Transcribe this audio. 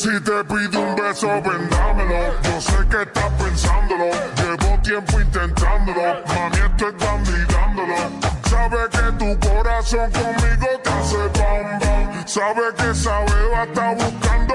Si te pido un beso, vendámelo. Yo sé que estás pensándolo. Llevo tiempo intentándolo. Mami, estoy candidándolo. Sabe que tu corazón conmigo te hace bam bam. Sabe que esa beba está buscando